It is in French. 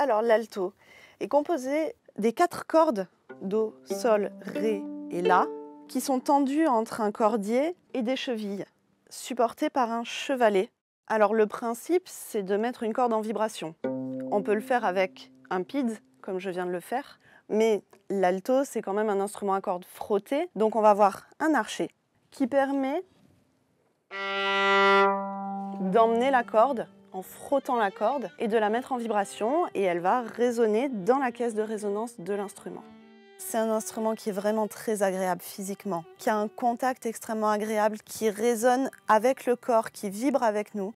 Alors l'alto est composé des quatre cordes Do, Sol, Ré et La qui sont tendues entre un cordier et des chevilles, supportées par un chevalet. Alors le principe, c'est de mettre une corde en vibration. On peut le faire avec un PID, comme je viens de le faire, mais l'alto, c'est quand même un instrument à cordes frottées, donc on va avoir un archet qui permet d'emmener la corde en frottant la corde et de la mettre en vibration et elle va résonner dans la caisse de résonance de l'instrument. C'est un instrument qui est vraiment très agréable physiquement, qui a un contact extrêmement agréable, qui résonne avec le corps, qui vibre avec nous.